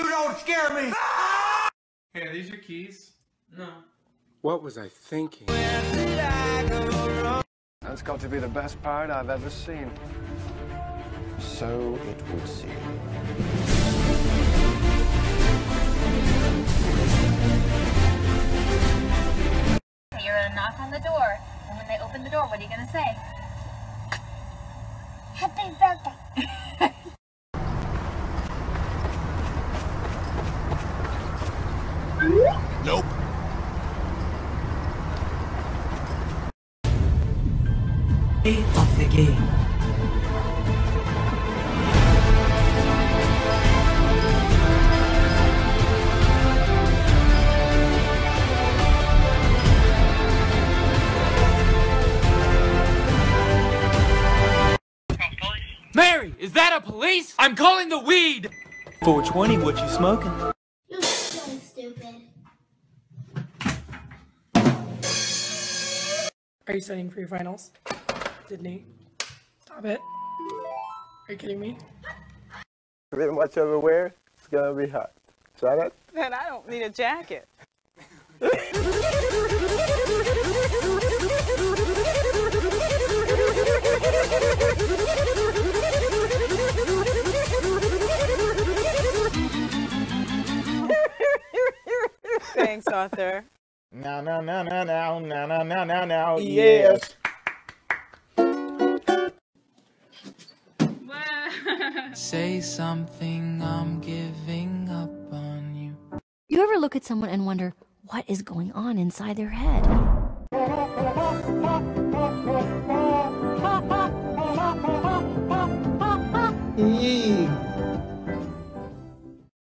You don't scare me! Hey, are these your keys? No. What was I thinking? That's got to be the best pirate I've ever seen. So it would seem. You're gonna knock on the door, and when they open the door, what are you gonna say? Happy Nope. of the game. Mary, is that a police? I'm calling the weed! 420, what you smoking? Are you studying for your finals? Sydney? Stop it. Are you kidding me? Then watch over where it's gonna be hot. Try that? Then I don't need a jacket. Thanks, Arthur. Now, now, now, now, now, now, now, now, now, now, yes. Say something, I'm giving up on you. You ever look at someone and wonder what is going on inside their head? Yeah.